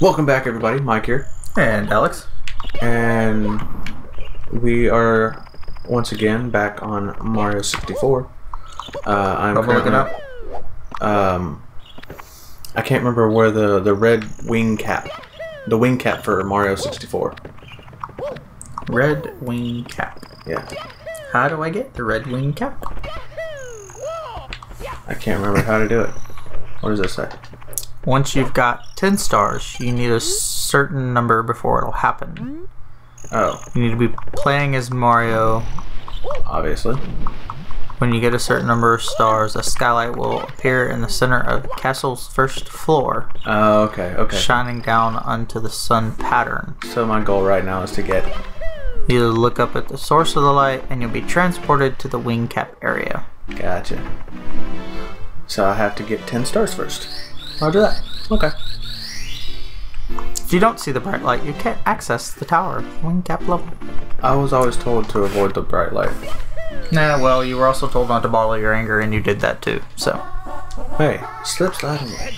Welcome back, everybody. Mike here, And Alex. and we are once again back on Mario 64. Uh, I'm we're looking currently- Um, I can't remember where the the red wing cap, the wing cap for Mario 64. Red wing cap. Yeah, How do I get the red wing cap? I can't remember how to do it. What does it say? Once you've got 10 stars, you need a certain number before it'll happen. Oh, You need to be playing as Mario. obviously. When you get a certain number of stars, a skylight will appear in the center of the castle's first floor, Oh, okay, okay. shining down onto the sun pattern. So my goal right now is to get. You look up at the source of the light, and you'll be transported to the wing cap area. Gotcha. So I have to get 10 stars first. I'll do that. Okay. If you don't see the bright light, you can't access the tower wing cap level. I was always told to avoid the bright light. Nah, well, you were also told not to bottle your anger, and you did that too. So, Hey, slip slide away.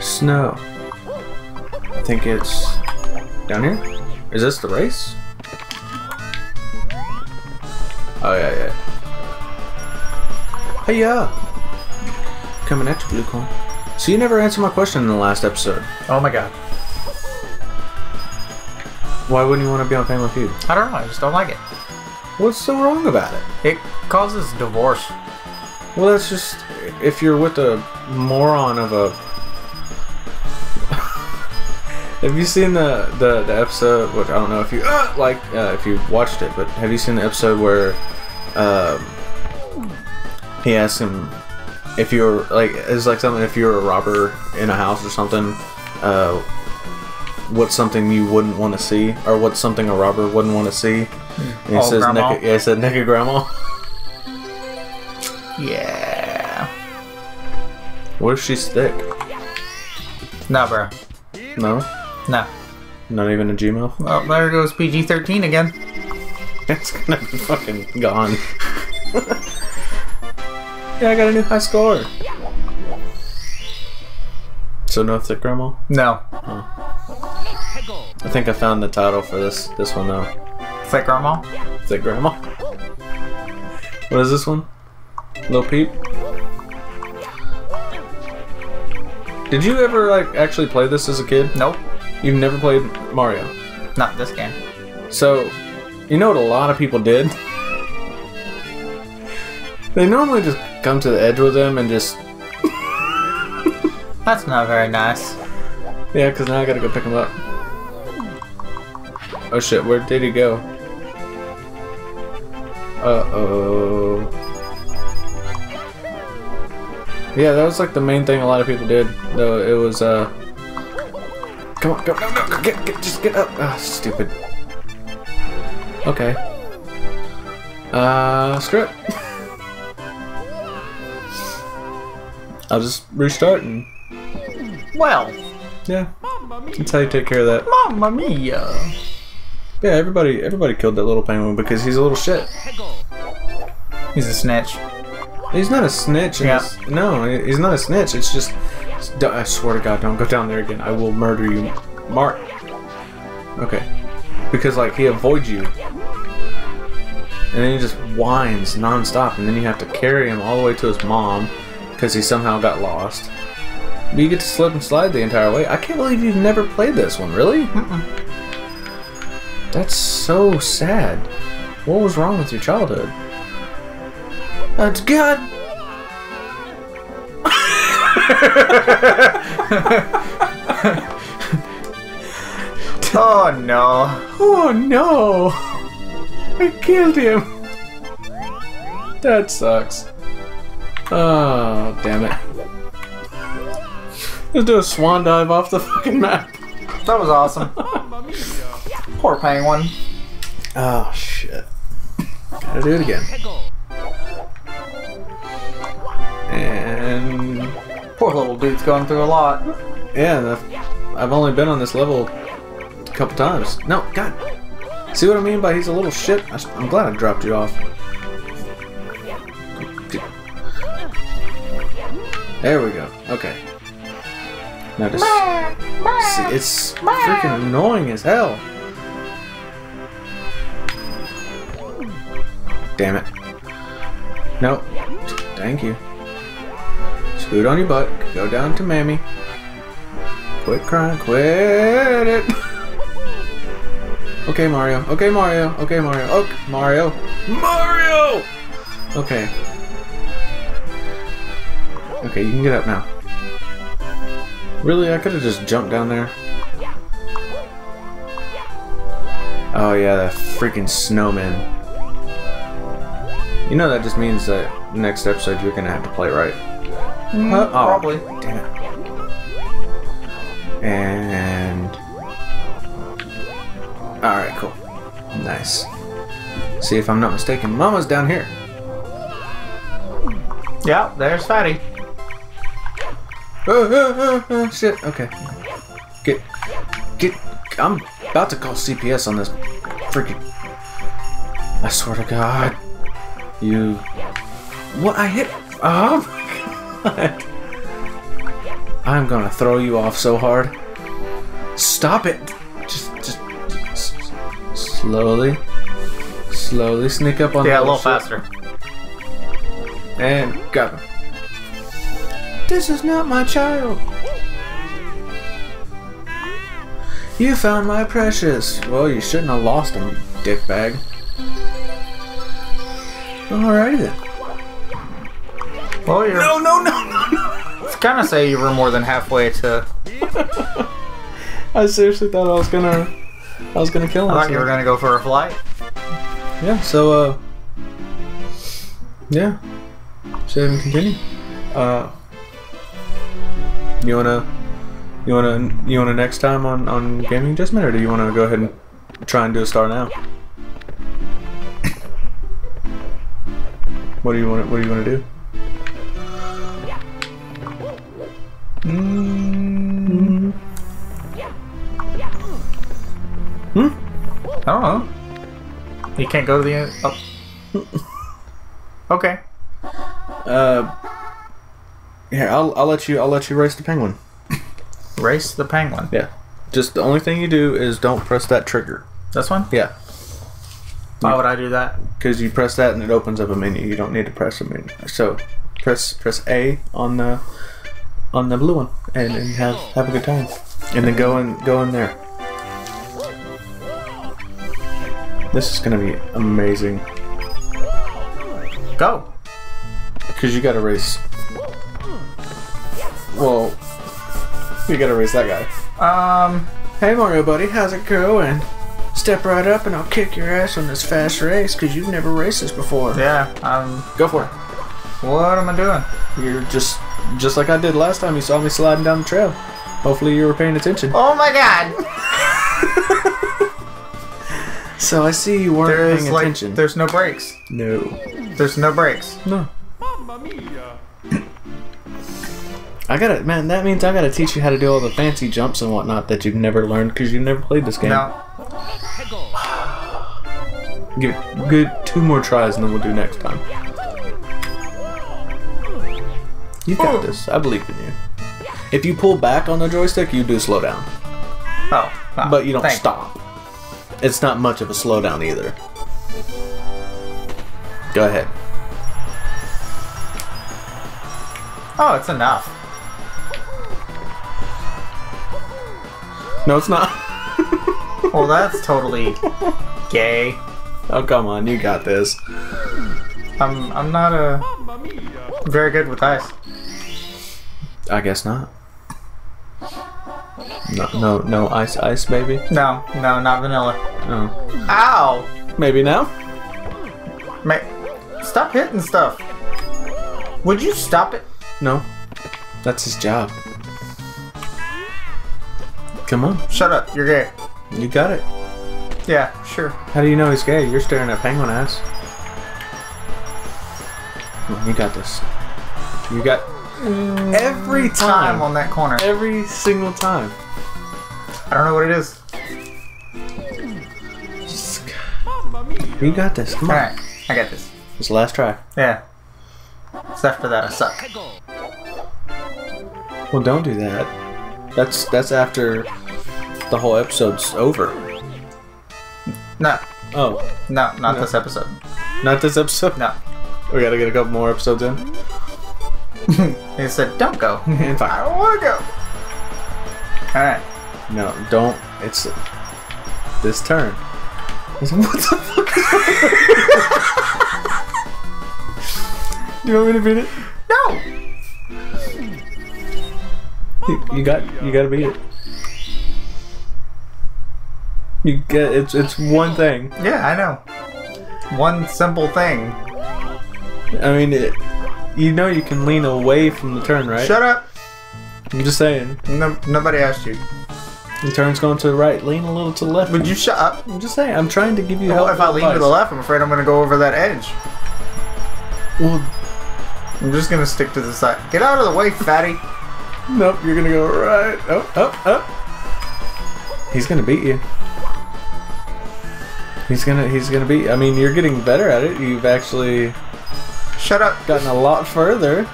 Snow. I think it's down here. Is this the race? Oh yeah, yeah. Hey yeah. Coming at you, blue corn. So you never answered my question in the last episode. oh my god, Why wouldn't you want to be on Family Feud? I don't know. I just don't like it. What's so wrong about it? It causes divorce. Well, that's just if you're with a moron of a. have you seen the, the the episode? Which I don't know if you uh, like uh, if you watched it, but have you seen the episode where um, he asks him if you're like it's like something if you're a robber in a house or something. Uh, what's something you wouldn't want to see, or what's something a robber wouldn't want to see? And he Oh, says, grandma? naked, yeah, he said naked grandma. Yeah. What if she's thick? Nah, bro. No, Nah. not even a Gmail. Well, there goes PG 13 again. It's gonna be fucking gone. yeah, I got a new high score. So no thick grandma. No. Oh. I think I found the title for this this one though. Fake grandma? Thick grandma. What is this one? Little Peep. Did you ever like actually play this as a kid? Nope. You've never played Mario. Not this game. So, you know what a lot of people did? They normally just come to the edge with them and just That's not very nice. Yeah, because now I gotta go pick him up. Oh shit, where did he go? Uh oh. Yeah, that was like the main thing a lot of people did. Though it was, uh. Come on, go, go, go, go, get, get, just get up. Ah, stupid. Okay. Uh, screw it. I'll just restart and. Well, Yeah. That's how you take care of that. mamma mia. Yeah, everybody everybody killed that little penguin because he's a little shit. He's a snitch. He's not a snitch. Yeah. It's- No, he's not a snitch. It's just, I swear to God, don't go down there again. I will murder you, Mark. Okay, because like he avoids you, and then he just whines nonstop, and then you have to carry him all the way to his mom because he somehow got lost. But you get to slip and slide the entire way. I can't believe you've never played this one. Really? That's so sad. What was wrong with your childhood? That's good. Oh no. Oh no! I killed him. That sucks. Oh, damn it. Let's do a swan dive off the fucking map. That was awesome. Poor penguin. Oh, shit. Gotta do it again. And Poor little dude's going through a lot. yeah, I've only been on this level a couple times. No, God. See what I mean by he's a little shit? I, am glad I dropped you off. There we go. Okay. Now just see, it's freaking annoying as hell. Damn it. Nope. Thank you. Scoot on your butt. Go down to mammy. Quit crying. Quit it. okay, Mario. Okay, Mario. Okay, Mario. Okay, Mario. Mario! Okay. Okay, you can get up now. Really? I could have just jumped down there. Oh yeah, that freaking snowman. You know that just means that next episode you're gonna have to play right. Uh, oh, probably. Damn it. And all right, cool, nice. See if I'm not mistaken, Mama's down here. Yeah, there's Fatty. Oh, oh, oh, shit. Okay. Get, get. I'm about to call CPS on this freaking. I swear to God. You. What? I hit. Oh my God. I'm gonna throw you off so hard. Stop it. Just, just. s- Slowly. Slowly sneak up on Yeah, a the little faster. And got him. This is not my child. You found my precious. Well, you shouldn't have lost him, you dickbag. Alrighty then. Well, you're. No, no, no, no, no. It's kind of say you were more than halfway to. I seriously thought I was gonna, I was gonna kill I him. thought you were gonna go for a flight. Yeah. So, uh, yeah. Save and continue. Uh, you wanna, you wanna, you wanna next time on on gaming adjustment, or do you wanna go ahead and try and do a star now? What do you want? What do you want to do? Mm. I don't know. You can't go to the end. Oh. okay. Uh, here, I'll I'll let you I'll let you race the penguin. Race the penguin. Yeah. Just the only thing you do is don't press that trigger. This one? Yeah. Why would I do that? because you press that and it opens up a menu. You don't need to press a menu. So press press A on the on the blue one and, and have have a good time. And then go in go in there. This is gonna be amazing Go. because you gotta race. Well, you gotta race that guy. Um. Hey Mario buddy, how's it going? Step right up and I'll kick your ass on this fast race because you've never raced this before. Yeah. Um. Go for it. What am I doing? You're just just like I did last time you saw me sliding down the trail. Hopefully you were paying attention. Oh my god! So I see you weren't There's paying like, attention. there's no brakes. no. There's no brakes. No. I gotta, man, that means I gotta teach you how to do all the fancy jumps and whatnot that you've never learned because you've never played this game. No. Give it good two more tries and then we'll do next time. You got Oh. this. I believe in you. If you pull back on the joystick, you do slow down. Oh. oh, But you don't thank- stop. It's not much of a slowdown either. Go ahead. Oh, it's enough. No, it's not. Well, that's totally gay. oh, come on. You got this. I'm I'm not a very good with ice. I guess not. No, no, no ice, ice, baby. No, no, not vanilla. Oh, Ow! maybe now. Ma- stop hitting stuff. Would you stop it? No, that's his job. Come on, Shut up. You're gay. you got it. Yeah, sure. How do you know he's gay? You're staring at penguin ass. Come on, you got this. You got every Time time. on that corner. Every single time. I don't know what it is. You got this. Come on. Alright, I got this. It's the last try. Yeah. So after that, I suck. Well, don't do that. That's that's after the whole episode's over. No, Oh, no, not No. this episode. not this episode. No. We gotta get a couple more episodes in. He said, "Don't go." And I don't want to go. All right. No, don't. It's this turn. What the fuck? Do you want me to beat it? No. You, you got. You gotta beat it. You get. It's it's one thing. Yeah, I know. One simple thing. I mean, it, you know you can lean away from the turn, right? Shut up. I'm just saying. No, nobody asked you. The turn's going to the right. Lean a little to the left. Would you shut up? I'm just saying. I'm trying to give you Well, help. if I lean to the left, I'm afraid I'm going to go over that edge. Well, I'm just going to stick to the side. Get out of the way, fatty. nope. You're gonna go right. Oh, oh, oh. He's gonna beat you. He's gonna. He's gonna beat. I mean, you're getting better at it. You've actually Shut up. gotten a lot further.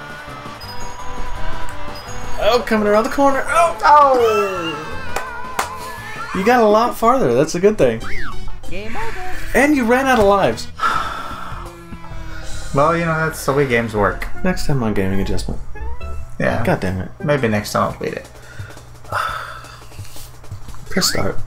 Oh, coming around the corner. Oh, Oh. you got a lot farther. That's a good thing. Game over. And you ran out of lives. Well, you know, that's the way games work. Next time on gaming adjustment. Yeah. God damn it. Maybe next time I'll beat it. Press start.